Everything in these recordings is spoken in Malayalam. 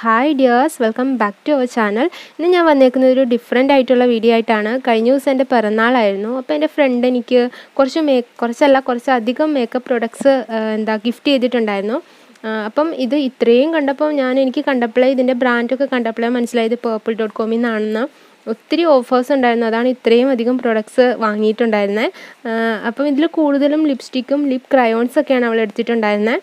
Hi dears welcome back to our channel ഇന്ന് ഞാൻ വന്നേക്കുന്നത് ഒരു ഡിഫറെന്റ് ആയിട്ടുള്ള വീഡിയോ ആയിട്ടാണ്. കഴിഞ്ഞ ദിവസം എന്റെ പിറന്നാളായിരുന്നു അപ്പോൾ എന്റെ ഫ്രണ്ട് എനിക്ക് കുറച്ച് മേ കുറച്ചല്ല കുറച്ച് അധികം മേക്കപ്പ് പ്രൊഡക്ട്സ് എന്താ ഗിഫ്റ്റ് ചെയ്തിട്ടുണ്ടായിരുന്നു. അപ്പം ഇത് ഇത്രയും കണ്ടപ്പോൾ ഞാൻ എനിക്ക് കണ്ടപ്പോഴേ ഇതിന്റെ ബ്രാൻഡൊക്കെ കണ്ടപ്പോഴേ മനസ്സിലായത് പേർപ്പിൾ ഡോട്ട് കോമിൽ നിന്നാണെന്ന് ഒത്തിരി ഓഫേഴ്സ് ഉണ്ടായിരുന്നു. അതാണ് ഇത്രയും അധികം പ്രൊഡക്ട്സ് വാങ്ങിയിട്ടുണ്ടായിരുന്നത് അപ്പം ഇതിൽ കൂടുതലും ലിപ്സ്റ്റിക്കും ലിപ് ക്രയോൺസൊക്കെയാണ് അവൾ എടുത്തിട്ടുണ്ടായിരുന്നത്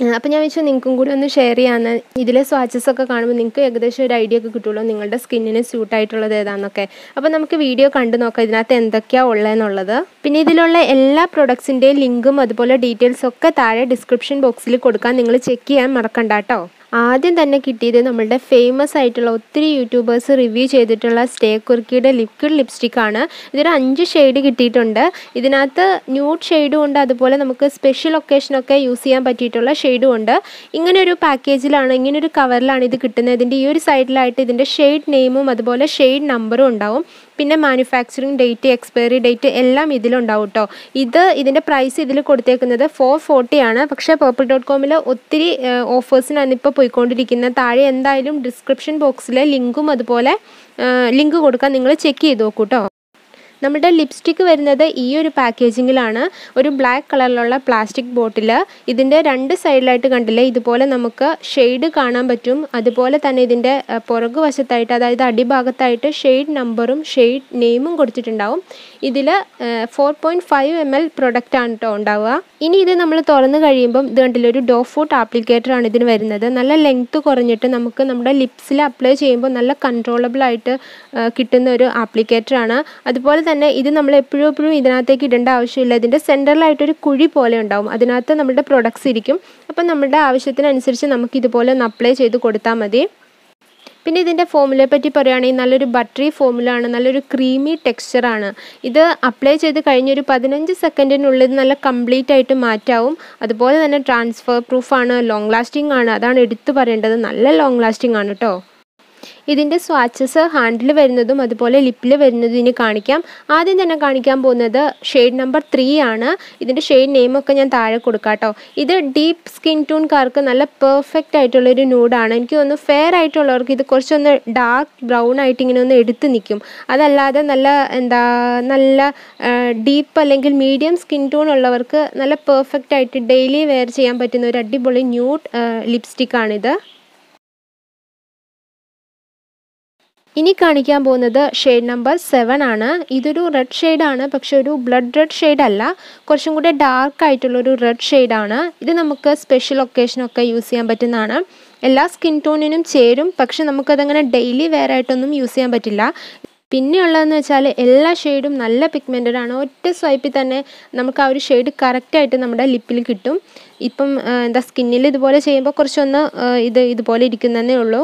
അപ്പോൾ ഞാൻ വെച്ചാൽ നിങ്ങൾക്കും കൂടി ഒന്ന് ഷെയർ ചെയ്യാമെന്ന് ഇതിലെ സ്വാച്ചസ് ഒക്കെ കാണുമ്പോൾ നിങ്ങൾക്ക് ഏകദേശം ഒരു ഐഡിയ ഒക്കെ കിട്ടുള്ളൂ നിങ്ങളുടെ സ്കിന്നിന് സ്യൂട്ട് ആയിട്ടുള്ളത് ഏതാണെന്നൊക്കെ അപ്പോൾ നമുക്ക് വീഡിയോ കണ്ടു നോക്കാം ഇതിനകത്ത് എന്തൊക്കെയാണ് ഉള്ളതെന്നുള്ളത് പിന്നെ ഇതിലുള്ള എല്ലാ പ്രൊഡക്ട്സിന്റെയും ലിങ്കും അതുപോലെ ഡീറ്റെയിൽസ് ഒക്കെ താഴെ ഡിസ്ക്രിപ്ഷൻ ബോക്സിൽ കൊടുക്കാൻ നിങ്ങൾ ചെക്ക് ചെയ്യാൻ മറക്കണ്ട കേട്ടോ. ആദ്യം തന്നെ കിട്ടിയത് നമ്മളുടെ ഫേമസ് ആയിട്ടുള്ള ഒത്തിരി യൂട്യൂബേഴ്സ് റിവ്യൂ ചെയ്തിട്ടുള്ള സ്റ്റേ കുർക്കിയുടെ ലിക്വിഡ് ലിപ്സ്റ്റിക് ആണ്. ഇതൊരു അഞ്ച് ഷെയ്ഡ് കിട്ടിയിട്ടുണ്ട്. ഇതിനകത്ത് ന്യൂഡ് ഷെയ്ഡും ഉണ്ട് അതുപോലെ നമുക്ക് സ്പെഷ്യൽ ഒക്കേഷനൊക്കെ യൂസ് ചെയ്യാൻ പറ്റിയിട്ടുള്ള ഷെയ്ഡും ഉണ്ട്. ഇങ്ങനെ ഒരു പാക്കേജിലാണ് ഇങ്ങനെ ഒരു കവറിലാണ് ഇത് കിട്ടുന്നത്. ഇതിന്റെ ഈ ഒരു സൈഡിലായിട്ട് ഇതിന്റെ ഷെയ്ഡ് നെയിമും അതുപോലെ ഷെയ്ഡ് നമ്പറും ഉണ്ടാവും. പിന്നെ മാനുഫാക്ചറിങ് ഡേറ്റ് എക്സ്പയറി ഡേറ്റ് എല്ലാം ഇതിലുണ്ടാവും കേട്ടോ ഇത് ഇതിന്റെ പ്രൈസ് ഇതിൽ കൊടുത്തേക്കുന്നത് ഫോർ ഫോർട്ടി ആണ്. പക്ഷേ പേർപ്പിൾ ഡോട്ട് കോമിൽ ഒത്തിരി ഓഫേഴ്സിനാണ് ഇപ്പോൾ പോയിക്കൊണ്ടിരിക്കുന്നത്. താഴെ എന്തായാലും ഡിസ്ക്രിപ്ഷൻ ബോക്സിലെ ലിങ്കും അതുപോലെ ലിങ്ക് കൊടുക്കാൻ നിങ്ങൾ ചെക്ക് ചെയ്ത് നോക്കൂ കേട്ടോ നമ്മുടെ ലിപ്സ്റ്റിക്ക് വരുന്നത് ഈ ഒരു പാക്കേജിങ്ങിലാണ് ഒരു ബ്ലാക്ക് കളറിലുള്ള പ്ലാസ്റ്റിക് ബോട്ടിൽ ഇതിന്റെ രണ്ട് സൈഡിലായിട്ട് കണ്ടില്ലേ? ഇതുപോലെ നമുക്ക് ഷെയ്ഡ് കാണാൻ പറ്റും. അതുപോലെ തന്നെ ഇതിന്റെ പുറകു വശത്തായിട്ട് അതായത് അടിഭാഗത്തായിട്ട് ഷെയ്ഡ് നമ്പറും ഷെയ്ഡ് നെയിമും കൊടുത്തിട്ടുണ്ടാവും. ഇതിൽ four point five M L പ്രൊഡക്റ്റാണ് കേട്ടോ ഉണ്ടാവുക. ഇനി ഇത് നമ്മൾ തുറന്നു കഴിയുമ്പം ഇത് കണ്ടില്ല? ഒരു ഡോ ഫുട്ട് ആപ്ലിക്കേറ്റർ ആണ് ഇതിന് വരുന്നത്. നല്ല ലെങ്ത്ത് കുറഞ്ഞിട്ട് നമുക്ക് നമ്മുടെ ലിപ്സിൽ അപ്ലൈ ചെയ്യുമ്പോൾ നല്ല കൺട്രോളബിൾ ആയിട്ട് കിട്ടുന്ന ഒരു ആപ്ലിക്കേറ്റർ ആണ്. അതുപോലെ തന്നെ ഇത് നമ്മൾ എപ്പോഴും എപ്പോഴും ഇതിനകത്തേക്ക് ഇടേണ്ട ആവശ്യമില്ല. ഇതിന്റെ സെന്ററിലായിട്ടൊരു കുഴി പോലെ ഉണ്ടാവും. അതിനകത്ത് നമ്മുടെ പ്രൊഡക്ട്സ് ഇരിക്കും. അപ്പം നമ്മുടെ ആവശ്യത്തിനനുസരിച്ച് നമുക്ക് ഇതുപോലെ ഒന്ന് അപ്ലൈ ചെയ്ത് കൊടുത്താൽ മതി. പിന്നെ ഇതിന്റെ ഫോമുലയെ പറ്റി പറയുകയാണെങ്കിൽ നല്ലൊരു ബട്ടറി ഫോമുല ആണ്. നല്ലൊരു ക്രീമി ടെക്സ്ചറാണ് ഇത് അപ്ലൈ ചെയ്ത് കഴിഞ്ഞൊരു പതിനഞ്ച് സെക്കൻഡിനുള്ളിൽ നല്ല കംപ്ലീറ്റ് ആയിട്ട് മാറ്റാവും. അതുപോലെ തന്നെ ട്രാൻസ്ഫർ പ്രൂഫാണ് ലോങ് ലാസ്റ്റിംഗ് ആണ്. അതാണ് എടുത്തു പറയേണ്ടത്. നല്ല ലോങ് ലാസ്റ്റിംഗ് ആണ് കേട്ടോ ഇതിന്റെ സ്വാച്ചസ് ഹാൻഡിൽ വരുന്നതും അതുപോലെ ലിപ്പിൽ വരുന്നതും ഇനി കാണിക്കാം. ആദ്യം തന്നെ കാണിക്കാൻ പോകുന്നത് ഷെയ്ഡ് നമ്പർ ത്രീ ആണ്. ഇതിന്റെ ഷെയ്ഡ് നെയിമൊക്കെ ഞാൻ താഴെ കൊടുക്കാം കേട്ടോ ഇത് ഡീപ്പ് സ്കിൻ ടൂൺകാർക്ക് നല്ല പെർഫെക്റ്റ് ആയിട്ടുള്ളൊരു ന്യൂഡാണ് എനിക്ക് ഒന്ന് ഫെയർ ആയിട്ടുള്ളവർക്ക് ഇത് കുറച്ചൊന്ന് ഡാർക്ക് ബ്രൗൺ ആയിട്ട് ഇങ്ങനെ ഒന്ന് എടുത്ത് നിൽക്കും അതല്ലാതെ നല്ല എന്താ നല്ല ഡീപ്പ് അല്ലെങ്കിൽ മീഡിയം സ്കിൻ ടൂൺ ഉള്ളവർക്ക് നല്ല പെർഫെക്റ്റ് ആയിട്ട് ഡെയിലി വെയർ ചെയ്യാൻ പറ്റുന്ന ഒരു അടിപൊളി ന്യൂഡ് ലിപ്സ്റ്റിക്കാണിത് ഇനി കാണിക്കാൻ പോകുന്നത് ഷെയ്ഡ് നമ്പർ സെവൻ ആണ്. ഇതൊരു റെഡ് ഷെയ്ഡാണ് പക്ഷെ ഒരു ബ്ലഡ് റെഡ് ഷെയ്ഡ് അല്ല. കുറച്ചും കൂടെ ഡാർക്ക് ആയിട്ടുള്ളൊരു റെഡ് ഷെയ്ഡാണ് ഇത് നമുക്ക് സ്പെഷ്യൽ ഒക്കേഷനൊക്കെ യൂസ് ചെയ്യാൻ പറ്റുന്നതാണ്. എല്ലാ സ്കിൻ ടോണിനും ചേരും. പക്ഷെ നമുക്കതങ്ങനെ ഡെയിലി വെയർ ആയിട്ടൊന്നും യൂസ് ചെയ്യാൻ പറ്റില്ല. പിന്നെയുള്ളതെന്ന് വെച്ചാൽ എല്ലാ ഷെയ്ഡും നല്ല പിഗ്മെന്റഡ് ആണ്. ഒറ്റ സ്വൈപ്പിൽ തന്നെ നമുക്ക് ആ ഒരു ഷെയ്ഡ് കറക്റ്റായിട്ട് നമ്മുടെ ലിപ്പിൽ കിട്ടും. ഇപ്പം എന്താ സ്കിന്നിൽ ഇതുപോലെ ചെയ്യുമ്പോൾ കുറച്ചൊന്ന് ഇത് ഇതുപോലെ ഇരിക്കുന്നതേ ഉള്ളൂ.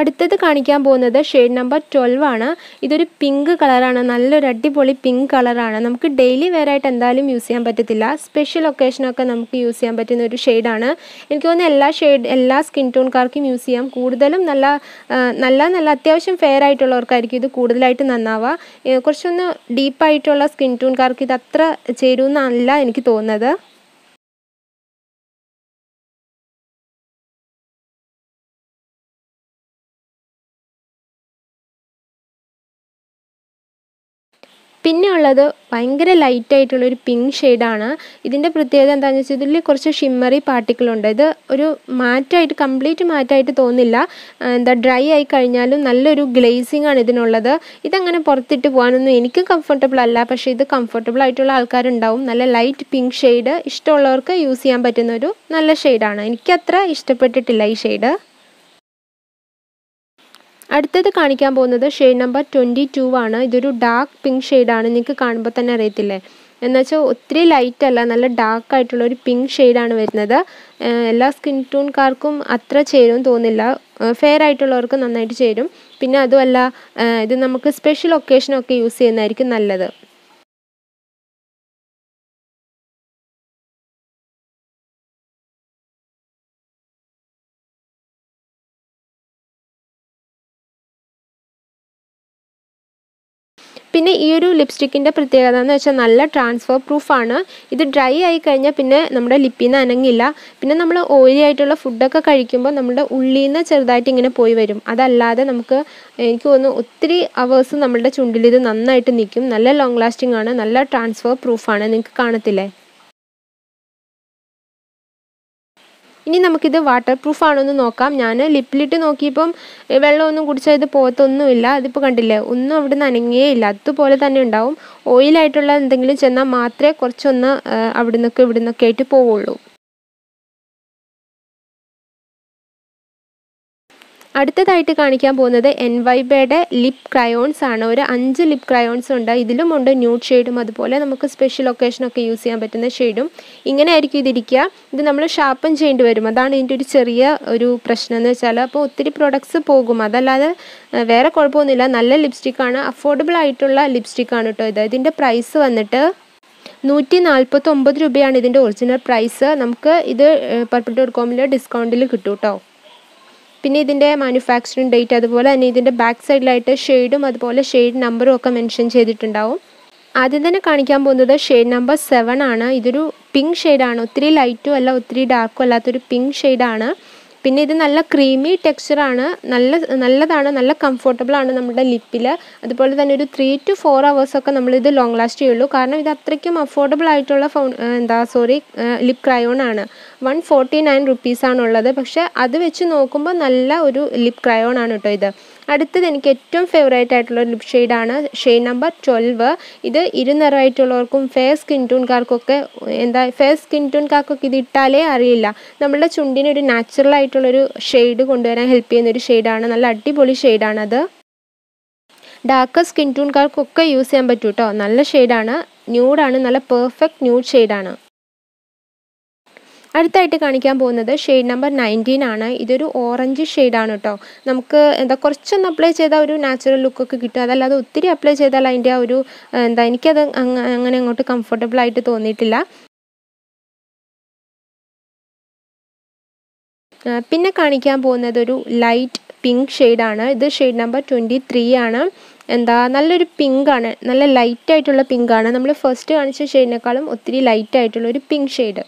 അടുത്തത് കാണിക്കാൻ പോകുന്നത് ഷെയ്ഡ് നമ്പർ ട്വൽവ് ആണ്. ഇതൊരു പിങ്ക് കളറാണ് നല്ലൊരു അടിപൊളി പിങ്ക് കളറാണ് നമുക്ക് ഡെയിലി വെയർ ആയിട്ട് എന്തായാലും യൂസ് ചെയ്യാൻ പറ്റത്തില്ല. സ്പെഷ്യൽ ഒക്കേഷനൊക്കെ നമുക്ക് യൂസ് ചെയ്യാൻ പറ്റുന്ന ഒരു ഷെയ്ഡാണ് എനിക്ക് തോന്നുന്നു എല്ലാ ഷെയ്ഡ് എല്ലാ സ്കിൻ ടോൺകാർക്കും യൂസ് ചെയ്യാം. കൂടുതലും നല്ല നല്ല നല്ല അത്യാവശ്യം ഫെയർ ആയിട്ടുള്ളവർക്കായിരിക്കും ഇത് കൂടുതലായിട്ട് നന്നാവുക. കുറച്ചൊന്ന് ഡീപ്പായിട്ടുള്ള സ്കിൻ ടോൺകാർക്ക് ഇത് അത്ര ചേരുമെന്നല്ല എനിക്ക് തോന്നുന്നത്. പിന്നെ ഉള്ളത് ഭയങ്കര ലൈറ്റ് ആയിട്ടുള്ള ഒരു പിങ്ക് ഷെയ്ഡാണ് ഇതിന്റെ പ്രത്യേകത എന്താണെന്ന് വെച്ചാൽ ഇതിൽ കുറച്ച് ഷിമ്മറി പാർട്ടിക്കിളുണ്ട് ഇത് ഒരു മാറ്റായിട്ട് കംപ്ലീറ്റ് മാറ്റായിട്ട് തോന്നില്ല. എന്താ ഡ്രൈ ആയി കഴിഞ്ഞാലും നല്ലൊരു ഗ്ലേസിംഗ് ആണ് ഇതിനുള്ളത്. ഇതങ്ങനെ പുറത്തിട്ട് പോകാനൊന്നും എനിക്കും കംഫർട്ടബിൾ അല്ല. പക്ഷേ ഇത് കംഫർട്ടബിൾ ആയിട്ടുള്ള ആൾക്കാരുണ്ടാവും. നല്ല ലൈറ്റ് പിങ്ക് ഷെയ്ഡ് ഇഷ്ടമുള്ളവർക്ക് യൂസ് ചെയ്യാൻ പറ്റുന്ന ഒരു നല്ല ഷെയ്ഡാണ് എനിക്കത്ര ഇഷ്ടപ്പെട്ടിട്ടില്ല ഈ ഷെയ്ഡ് അടുത്തത് കാണിക്കാൻ പോകുന്നത് ഷെയ്ഡ് നമ്പർ ട്വന്റി ടു ആണ്. ഇതൊരു ഡാർക്ക് പിങ്ക് ഷെയ്ഡാണ് നിങ്ങൾക്ക് കാണുമ്പോൾ തന്നെ അറിയത്തില്ലേ? എന്നുവെച്ചാൽ ഒത്തിരി ലൈറ്റ് അല്ല നല്ല ഡാർക്ക് ആയിട്ടുള്ള ഒരു പിങ്ക് ഷെയ്ഡാണ് വരുന്നത്. എല്ലാ സ്കിൻ ടൂൺകാർക്കും അത്ര ചേരും തോന്നില്ല ഫെയർ ആയിട്ടുള്ളവർക്ക് നന്നായിട്ട് ചേരും. പിന്നെ അതുമല്ല ഇത് നമുക്ക് സ്പെഷ്യൽ ഒക്കേഷനൊക്കെ യൂസ് ചെയ്യുന്നതായിരിക്കും നല്ലത്. പിന്നെ ഈ ഒരു ലിപ്സ്റ്റിക്കിന്റെ പ്രത്യേകത എന്ന് വെച്ചാൽ നല്ല ട്രാൻസ്ഫർ പ്രൂഫാണ് ഇത് ഡ്രൈ ആയി കഴിഞ്ഞാൽ പിന്നെ നമ്മുടെ ലിപ്പിൽ നിന്ന് അനങ്ങില്ല. പിന്നെ നമ്മൾ ഓയിലി ആയിട്ടുള്ള ഫുഡൊക്കെ കഴിക്കുമ്പോൾ നമ്മുടെ ഉള്ളിൽ നിന്ന് ചെറുതായിട്ട് ഇങ്ങനെ പോയി വരും. അതല്ലാതെ നമുക്ക് എനിക്ക് തോന്നുന്നു ഒത്തിരി അവേഴ്സ് നമ്മുടെ ചുണ്ടിൽ ഇത് നന്നായിട്ട് നിൽക്കും നല്ല ലോങ് ലാസ്റ്റിംഗ് ആണ്. നല്ല ട്രാൻസ്ഫർ പ്രൂഫാണ് നിങ്ങൾക്ക് കാണത്തില്ലേ? ഇനി നമുക്കിത് വാട്ടർ പ്രൂഫ് ആണോ എന്ന് നോക്കാം. ഞാൻ ലിപ്പിലിട്ട് നോക്കിയപ്പം വെള്ളമൊന്നും കുടിച്ചാൽ ഇത് പോകത്തൊന്നുമില്ല. അതിപ്പോൾ കണ്ടില്ലേ ഒന്നും അവിടെ നിന്ന് അനങ്ങിയേ ഇല്ല അതുപോലെ തന്നെ ഉണ്ടാവും. ഓയിലായിട്ടുള്ള എന്തെങ്കിലും ചെന്നാൽ മാത്രമേ കുറച്ചൊന്ന് അവിടെ നിന്നൊക്കെ ഇവിടെ നിന്നൊക്കെ ആയിട്ട് പോവുള്ളൂ. അടുത്തതായിട്ട് കാണിക്കാൻ പോകുന്നത് എൻ വൈബയുടെ ലിപ് ക്രയോൺസ് ആണ്. ഒരു അഞ്ച് ലിപ് ക്രയോൺസ് ഉണ്ട്. ഇതിലും ഉണ്ട് ന്യൂഡ് ഷെയ്ഡും അതുപോലെ നമുക്ക് സ്പെഷ്യൽ ഒക്കേഷനൊക്കെ യൂസ് ചെയ്യാൻ പറ്റുന്ന ഷെയ്ഡും ഇങ്ങനെ ആയിരിക്കും ഇതിരിക്കുക ഇത് നമ്മൾ ഷാർപ്പൻ ചെയ്യേണ്ടി വരും. അതാണ് ഇതിന്റെ ഒരു ചെറിയ ഒരു പ്രശ്നം എന്ന് വെച്ചാൽ അപ്പോൾ ഒത്തിരി പ്രൊഡക്ട്സ് പോകും. അതല്ലാതെ വേറെ കുഴപ്പമൊന്നുമില്ല. നല്ല ലിപ്സ്റ്റിക്കാണ് അഫോർഡബിൾ ആയിട്ടുള്ള ലിപ്സ്റ്റിക്കാണ് കേട്ടോ ഇത്. ഇതിന്റെ പ്രൈസ് വന്നിട്ട് നൂറ്റി നാൽപ്പത്തി ഒമ്പത് രൂപയാണ് ഇതിന്റെ ഒറിജിനൽ പ്രൈസ് നമുക്ക് ഇത് പർപ്പിൾ ഡോട്ട് കോമിൽ ഡിസ്കൗണ്ടിൽ കിട്ടും കേട്ടോ. പിന്നെ ഇതിന്റെ മാനുഫാക്ചറിങ് ഡേറ്റ് അതുപോലെ തന്നെ ഇതിന്റെ ബാക്ക് സൈഡിലായിട്ട് ഷെയ്ഡും അതുപോലെ ഷെയ്ഡ് നമ്പറും ഒക്കെ മെൻഷൻ ചെയ്തിട്ടുണ്ടാവും. ആദ്യം തന്നെ കാണിക്കാൻ പോകുന്നത് ഷെയ്ഡ് നമ്പർ സെവൻ ആണ്. ഇതൊരു പിങ്ക് ഷെയ്ഡാണ് ഒത്തിരി ലൈറ്റും അല്ല ഒത്തിരി ഡാർക്കും അല്ലാത്തൊരു പിങ്ക് ഷെയ്ഡാണ് പിന്നെ ഇത് നല്ല ക്രീമി ടെക്സ്ചറാണ് നല്ല നല്ലതാണ് നല്ല കംഫർട്ടബിൾ ആണ് നമ്മുടെ ലിപ്പിൽ അതുപോലെ തന്നെ ഒരു ത്രീ ടു ഫോർ അവേഴ്സൊക്കെ നമ്മളിത് ലോങ് ലാസ്റ്റ് ചെയ്യുള്ളൂ. കാരണം ഇത് അത്രയ്ക്കും അഫോർഡബിൾ ആയിട്ടുള്ള ഫൗ എന്താ സോറി ലിപ് ക്രയോൺ ആണ്. വൺ ഫോർട്ടി നയൻ റുപ്പീസാണുള്ളത് പക്ഷേ അത് വെച്ച് നോക്കുമ്പോൾ നല്ല ഒരു ലിപ് ക്രയോൺ ആണ് കേട്ടോ ഇത്. അടുത്തത് എനിക്ക് ഏറ്റവും ഫേവറേറ്റ് ആയിട്ടുള്ള ഒരു ലിപ് ഷെയ്ഡാണ് ഷെയ്ഡ് നമ്പർ ട്വൽവ് ഇത് ഇരുനിറമായിട്ടുള്ളവർക്കും ഫെയർ സ്കിൻ ടൂൺകാർക്കൊക്കെ എന്താ ഫെയർ സ്കിൻ ടൂൺകാർക്കൊക്കെ ഇത് ഇട്ടാലേ അറിയില്ല. നമ്മളുടെ ചുണ്ടിന് ഒരു നാച്ചുറൽ ആയിട്ടുള്ളൊരു ഷെയ്ഡ് കൊണ്ടുവരാൻ ഹെൽപ്പ് ചെയ്യുന്ന ഒരു ഷെയ്ഡാണ് നല്ല അടിപൊളി ഷെയ്ഡാണത് ഡാർക്ക് സ്കിൻ ടൂൺകാർക്കൊക്കെ യൂസ് ചെയ്യാൻ പറ്റും കേട്ടോ നല്ല ഷെയ്ഡാണ് ന്യൂഡാണ് നല്ല പെർഫെക്റ്റ് ന്യൂഡ് ഷെയ്ഡാണ് അടുത്തായിട്ട് കാണിക്കാൻ പോകുന്നത് ഷെയ്ഡ് നമ്പർ നയന്റീൻ ആണ്. ഇതൊരു ഓറഞ്ച് ഷെയ്ഡാണ് കേട്ടോ നമുക്ക് എന്താ കുറച്ചൊന്ന് അപ്ലൈ ചെയ്താൽ ഒരു നാച്ചുറൽ ലുക്കൊക്കെ കിട്ടും. അതല്ലാതെ ഒത്തിരി അപ്ലൈ ചെയ്താൽ അതിന്റെ ആ ഒരു എന്താ എനിക്കത് അങ്ങനെ അങ്ങോട്ട് കംഫർട്ടബിൾ ആയിട്ട് തോന്നിയിട്ടില്ല. പിന്നെ കാണിക്കാൻ പോകുന്നത് ഒരു ലൈറ്റ് പിങ്ക് ഷെയ്ഡാണ് ഇത് ഷെയ്ഡ് നമ്പർ ട്വന്റി ത്രീ ആണ്. എന്താ നല്ലൊരു പിങ്ക് ആണ്. നല്ല ലൈറ്റ് ആയിട്ടുള്ള പിങ്ക് ആണ്. നമ്മൾ ഫസ്റ്റ് കാണിച്ച ഷെയ്ഡിനേക്കാളും ഒത്തിരി ലൈറ്റ് ആയിട്ടുള്ള ഒരു പിങ്ക് ഷെയ്ഡ്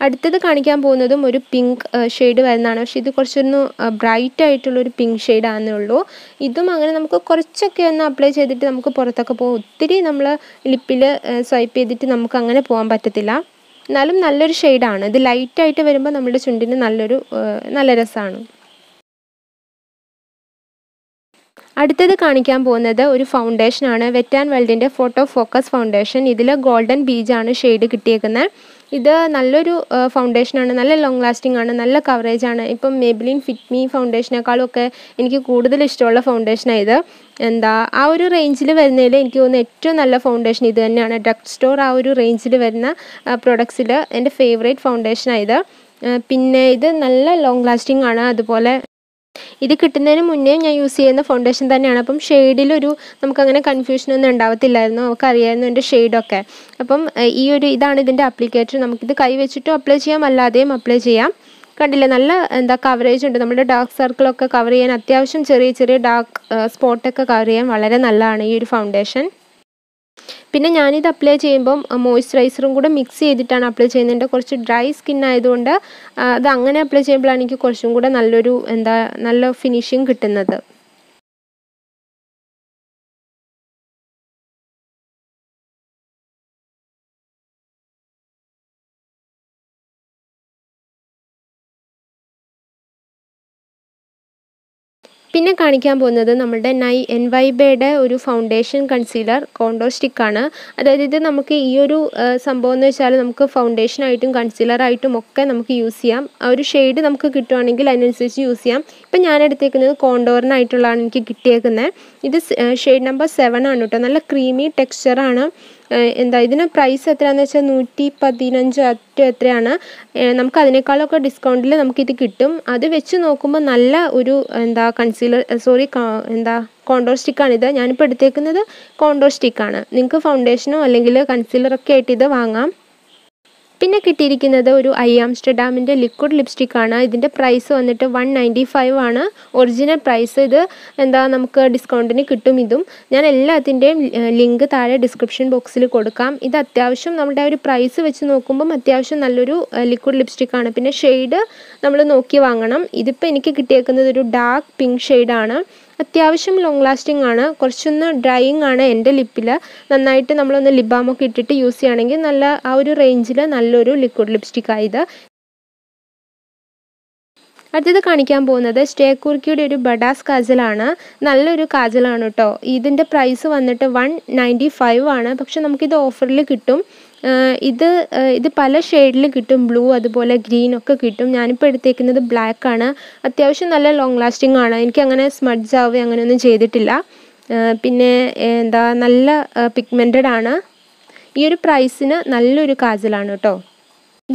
അടുത്തത് കാണിക്കാൻ പോകുന്നതും ഒരു പിങ്ക് ഷെയ്ഡ് വരുന്നതാണ്. പക്ഷേ ഇത് കുറച്ചൊന്ന് ബ്രൈറ്റ് ആയിട്ടുള്ളൊരു പിങ്ക് ഷെയ്ഡ് ആണെന്നേ ഉള്ളൂ. ഇതും അങ്ങനെ നമുക്ക് കുറച്ചൊക്കെ ഒന്ന് അപ്ലൈ ചെയ്തിട്ട് നമുക്ക് പുറത്തൊക്കെ പോകും. ഒത്തിരി നമ്മൾ ലിപ്പിൽ സ്വൈപ്പ് ചെയ്തിട്ട് നമുക്ക് അങ്ങനെ പോകാൻ പറ്റത്തില്ല. എന്നാലും നല്ലൊരു ഷെയ്ഡാണ് ഇത് ലൈറ്റായിട്ട് വരുമ്പോൾ നമ്മുടെ ചുണ്ടിന് നല്ലൊരു നല്ല രസമാണ് അടുത്തത് കാണിക്കാൻ പോകുന്നത് ഒരു ഫൗണ്ടേഷനാണ് വെറ്റ് ആൻഡ് വേൾഡിന്റെ ഫോട്ടോ ഫോക്കസ് ഫൗണ്ടേഷൻ ഇതിൽ ഗോൾഡൻ ബീജാണ് ഷെയ്ഡ് കിട്ടിയേക്കുന്നത് ഇത് നല്ലൊരു ഫൗണ്ടേഷനാണ് നല്ല ലോങ് ലാസ്റ്റിംഗ് ആണ്. നല്ല കവറേജ് ആണ്. ഇപ്പം മേബിലിൻ ഫിറ്റ് മീ ഫൗണ്ടേഷനേക്കാളും ഒക്കെ എനിക്ക് കൂടുതൽ ഇഷ്ടമുള്ള ഫൗണ്ടേഷനാണ് ഇത്. എന്താ ആ ഒരു റേഞ്ചിൽ വരുന്നതിൽ എനിക്ക് തോന്നുന്നു ഏറ്റവും നല്ല ഫൗണ്ടേഷൻ ഇത് തന്നെയാണ്. ഡ്രഗ് സ്റ്റോർ ആ ഒരു റേഞ്ചിൽ വരുന്ന പ്രൊഡക്ട്സിൽ എന്റെ ഫേവറേറ്റ് ഫൗണ്ടേഷനാണ് ഇത്. പിന്നെ ഇത് നല്ല ലോങ് ലാസ്റ്റിംഗ് ആണ്. അതുപോലെ ഇത് കിട്ടുന്നതിന് മുന്നേ ഞാൻ യൂസ് ചെയ്യുന്ന ഫൗണ്ടേഷൻ തന്നെയാണ്. അപ്പം ഷെയ്ഡിലൊരു നമുക്കങ്ങനെ കൺഫ്യൂഷനൊന്നും ഉണ്ടാവത്തില്ലായിരുന്നു. നമുക്ക് അറിയായിരുന്നു എന്റെ ഷെയ്ഡൊക്കെ അപ്പം ഈ ഒരു ഇതാണ് ഇതിന്റെ അപ്ലിക്കേറ്റർ നമുക്കിത് കൈ വെച്ചിട്ടും അപ്ലൈ ചെയ്യാം. അല്ലാതെയും അപ്ലൈ ചെയ്യാം. കണ്ടില്ലേ? നല്ല എന്താ കവറേജ് ഉണ്ട്. നമ്മുടെ ഡാർക്ക് സർക്കിളൊക്കെ കവർ ചെയ്യാൻ അത്യാവശ്യം ചെറിയ ചെറിയ ഡാർക്ക് സ്പോട്ടൊക്കെ കവർ ചെയ്യാൻ വളരെ നല്ലതാണ് ഈ ഒരു ഫൗണ്ടേഷൻ പിന്നെ ഞാനിത് അപ്ലൈ ചെയ്യുമ്പം മോയ്സ്ചറൈസറും കൂടെ മിക്സ് ചെയ്തിട്ടാണ് അപ്ലൈ ചെയ്യുന്നത്. കുറച്ച് ഡ്രൈ സ്കിൻ ആയതുകൊണ്ട് അത് അങ്ങനെ അപ്ലൈ ചെയ്യുമ്പോഴാണ് എനിക്ക് കുറച്ചും കൂടെ നല്ലൊരു എന്താ നല്ല ഫിനിഷിങ് കിട്ടുന്നത്. പിന്നെ കാണിക്കാൻ പോകുന്നത് നമ്മുടെ നൈ എൻ വൈബയുടെ ഒരു ഫൗണ്ടേഷൻ കൺസീലർ കോണ്ടോ സ്റ്റിക്കാണ് അതായത് ഇത് നമുക്ക് ഈ ഒരു സംഭവം എന്ന് വെച്ചാൽ നമുക്ക് ഫൗണ്ടേഷനായിട്ടും കൺസീലറായിട്ടും ഒക്കെ നമുക്ക് യൂസ് ചെയ്യാം. ഒരു ഷെയ്ഡ് നമുക്ക് കിട്ടുവാണെങ്കിൽ അതിനനുസരിച്ച് യൂസ് ചെയ്യാം. ഇപ്പം ഞാൻ എടുത്തേക്കുന്നത് കോണ്ടോറിനായിട്ടുള്ളതാണ് എനിക്ക് കിട്ടിയേക്കുന്നത് ഇത് ഷെയ്ഡ് നമ്പർ സെവൻ ആണ് കേട്ടോ നല്ല ക്രീമി ടെക്സ്ചറാണ് എന്താ ഇതിന് പ്രൈസ് എത്രയാണെന്ന് വെച്ചാൽ നൂറ്റി പതിനഞ്ച് അറ്റ എത്രയാണ്? നമുക്ക് അതിനേക്കാളൊക്കെ ഡിസ്കൗണ്ടിൽ നമുക്കിത് കിട്ടും. അത് വെച്ച് നോക്കുമ്പോൾ നല്ല ഒരു എന്താ കൺസീലർ സോറി എന്താ കോണ്ടോർ സ്റ്റിക്കാണിത് ഞാനിപ്പോൾ എടുത്തേക്കുന്നത് കോണ്ടോർ സ്റ്റിക്കാണ് നിങ്ങൾക്ക് ഫൗണ്ടേഷനോ അല്ലെങ്കിൽ കൺസീലറൊക്കെ ആയിട്ട് ഇത് വാങ്ങാം. പിന്നെ കിട്ടിയിരിക്കുന്നത് ഒരു ഐ ആംസ്റ്റർഡാമിന്റെ ലിക്വിഡ് ലിപ്സ്റ്റിക്കാണ് ഇതിന്റെ പ്രൈസ് വന്നിട്ട് വൺ നയന്റി ഫൈവ് ആണ്. ഒറിജിനൽ പ്രൈസ് ഇത് എന്താ നമുക്ക് ഡിസ്കൗണ്ടിന് കിട്ടും ഇതും. ഞാൻ എല്ലാത്തിന്റെയും ലിങ്ക് താഴെ ഡിസ്ക്രിപ്ഷൻ ബോക്സിൽ കൊടുക്കാം. ഇത് അത്യാവശ്യം നമ്മുടെ ഒരു പ്രൈസ് വെച്ച് നോക്കുമ്പം അത്യാവശ്യം നല്ലൊരു ലിക്വിഡ് ലിപ്സ്റ്റിക്കാണ് പിന്നെ ഷെയ്ഡ് നമ്മൾ നോക്കി വാങ്ങണം. ഇതിപ്പോൾ എനിക്ക് കിട്ടിയേക്കുന്നത് ഒരു ഡാർക്ക് പിങ്ക് ഷെയ്ഡാണ് അത്യാവശ്യം ലോങ് ലാസ്റ്റിംഗ് ആണ്. കുറച്ചൊന്ന് ഡ്രൈയിങ് ആണ് എന്റെ ലിപ്പിൽ നന്നായിട്ട് നമ്മളൊന്ന് ലിബാമൊക്കെ ബാമൊക്കെ ഇട്ടിട്ട് യൂസ് ചെയ്യുകയാണെങ്കിൽ നല്ല ആ ഒരു റേഞ്ചിൽ നല്ലൊരു ലിക്വിഡ് ലിപ്സ്റ്റിക് ആയത് അടുത്തത് കാണിക്കാൻ പോകുന്നത് സ്റ്റേ കുർക്കിയുടെ ഒരു ബഡാസ് കാജലാണ് നല്ലൊരു കാജലാണ് കേട്ടോ ഇതിന്റെ പ്രൈസ് വന്നിട്ട് വൺ നയന്റി ഫൈവ് ആണ്. പക്ഷെ നമുക്കിത് ഓഫറിൽ കിട്ടും. ഇത് ഇത് പല ഷെയ്ഡിൽ കിട്ടും. ബ്ലൂ അതുപോലെ ഗ്രീൻ ഒക്കെ കിട്ടും. ഞാനിപ്പോൾ എടുത്തേക്കുന്നത് ബ്ലാക്ക് ആണ്. അത്യാവശ്യം നല്ല ലോങ് ലാസ്റ്റിംഗ് ആണ്. എനിക്ക് അങ്ങനെ സ്മഡ്സ് ആവുക അങ്ങനെയൊന്നും ചെയ്തിട്ടില്ല. പിന്നെ എന്താ നല്ല പിഗ്മെന്റഡ് ആണ്. ഈ ഒരു പ്രൈസിന് നല്ലൊരു കാജലാണ് കേട്ടോ.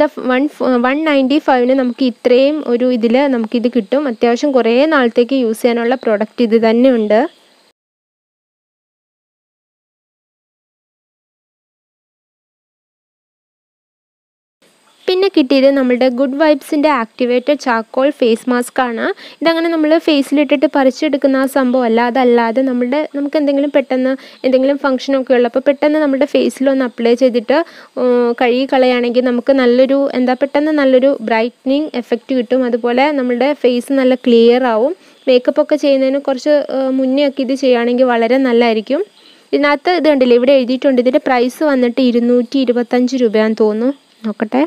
ദ വൺ വൺ നയന്റി ഫൈവിന് നമുക്ക് ഇത്രയും ഒരു ഇതിൽ നമുക്കിത് കിട്ടും. അത്യാവശ്യം കുറേ നാളത്തേക്ക് യൂസ് ചെയ്യാനുള്ള പ്രോഡക്റ്റ് ഇത് തന്നെ ഉണ്ട് പിന്നെ കിട്ടിയത് നമ്മുടെ ഗുഡ് വൈബ്സിന്റെ ആക്ടിവേറ്റഡ് ചാക്കോൾ ഫേസ് മാസ്ക് ആണ്. ഇതങ്ങനെ നമ്മൾ ഫേസിലിട്ടിട്ട് പറിച്ചെടുക്കുന്ന ആ സംഭവം അല്ലാതെ അല്ലാതെ നമ്മുടെ നമുക്ക് എന്തെങ്കിലും പെട്ടെന്ന് എന്തെങ്കിലും ഫംഗ്ഷനൊക്കെ ഉള്ളപ്പോൾ പെട്ടെന്ന് നമ്മുടെ ഫേസിലൊന്ന് അപ്ലൈ ചെയ്തിട്ട് കഴുകി കളയുകയാണെങ്കിൽ നമുക്ക് നല്ലൊരു എന്താ പെട്ടെന്ന് നല്ലൊരു ബ്രൈറ്റനിങ് എഫക്റ്റ് കിട്ടും. അതുപോലെ നമ്മുടെ ഫേസ് നല്ല ക്ലിയർ ആവും. മേക്കപ്പ് ഒക്കെ ചെയ്യുന്നതിന് കുറച്ച് മുന്നേ ഒക്കെ ഇത് ചെയ്യുകയാണെങ്കിൽ വളരെ നല്ലതായിരിക്കും. ഇതിനകത്ത് ഇത് കണ്ടില്ലേ? ഇവിടെ എഴുതിയിട്ടുണ്ട്. ഇതിന്റെ പ്രൈസ് വന്നിട്ട് ഇരുന്നൂറ്റി ഇരുപത്തഞ്ച് രൂപയാണെന്ന് തോന്നുന്നു. നോക്കട്ടെ.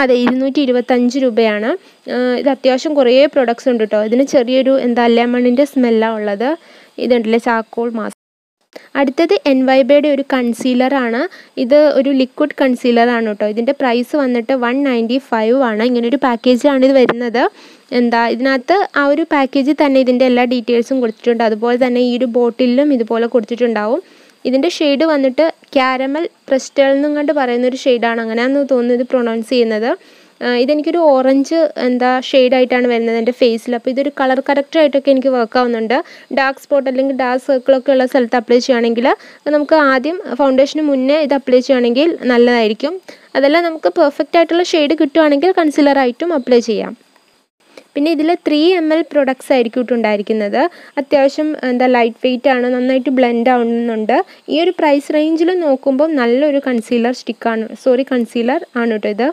അതെ ഇരുന്നൂറ്റി ഇരുപത്തഞ്ച് രൂപയാണ് ഇത് അത്യാവശ്യം കുറേ പ്രൊഡക്ട്സ് ഉണ്ട് കേട്ടോ ഇതിന് ചെറിയൊരു എന്താ ലെമണിന്റെ സ്മെല്ലാണ് ഉള്ളത്. ഇതുണ്ടല്ലേ ചാക്കോൾ മാസ്ക് അടുത്തത് എൻ വൈബയുടെ ഒരു കൺസീലറാണ് ഇത് ഒരു ലിക്വിഡ് കൺസീലറാണ് കേട്ടോ ഇതിന്റെ പ്രൈസ് വന്നിട്ട് വൺ നയന്റി ഫൈവ് ആണ് ഇങ്ങനൊരു പാക്കേജിലാണ് ഇത് വരുന്നത്. എന്താ ഇതിനകത്ത് ആ ഒരു പാക്കേജിൽ തന്നെ ഇതിന്റെ എല്ലാ ഡീറ്റെയിൽസും കൊടുത്തിട്ടുണ്ട്. അതുപോലെ തന്നെ ഈ ഒരു ബോട്ടിലും ഇതുപോലെ കൊടുത്തിട്ടുണ്ടാവും. ഇതിന്റെ ഷെയ്ഡ് വന്നിട്ട് ക്യാരമൽ ക്രിസ്റ്റൽ എന്നും കണ്ട് പറയുന്ന ഒരു ഷെയ്ഡാണ് അങ്ങനെയാണെന്ന് തോന്നുന്നു ഇത് പ്രൊണൗൺസ് ചെയ്യുന്നത്. ഇതെനിക്കൊരു ഓറഞ്ച് എന്താ ഷെയ്ഡായിട്ടാണ് വരുന്നത് എന്റെ ഫേസിൽ അപ്പോൾ ഇതൊരു കളർ കറക്റ്റായിട്ടൊക്കെ എനിക്ക് വർക്ക് ആവുന്നുണ്ട്. ഡാർക്ക് സ്പോട്ട് അല്ലെങ്കിൽ ഡാർക്ക് സർക്കിളൊക്കെ ഉള്ള സ്ഥലത്ത് അപ്ലൈ ചെയ്യുകയാണെങ്കിൽ നമുക്ക് ആദ്യം ഫൗണ്ടേഷന് മുന്നേ ഇത് അപ്ലൈ ചെയ്യുകയാണെങ്കിൽ നല്ലതായിരിക്കും. അതല്ല നമുക്ക് പെർഫെക്റ്റ് ആയിട്ടുള്ള ഷെയ്ഡ് കിട്ടുവാണെങ്കിൽ കൺസിലറായിട്ടും അപ്ലൈ ചെയ്യാം. പിന്നെ ഇതിൽ ത്രീ എം എൽ പ്രൊഡക്ട്സ് ആയിരിക്കും ഉണ്ടായിരിക്കുന്നത് അത്യാവശ്യം എന്താ ലൈറ്റ് വെയിറ്റ് ആണ് നന്നായിട്ട് ബ്ലെൻഡ് ആവുന്നുണ്ട്. ഈ ഒരു പ്രൈസ് റേഞ്ചിൽ നോക്കുമ്പോൾ നല്ലൊരു കൺസീലർ സ്റ്റിക്കാണ് സോറി കൺസീലർ ആണ് കേട്ടോ ഇത്.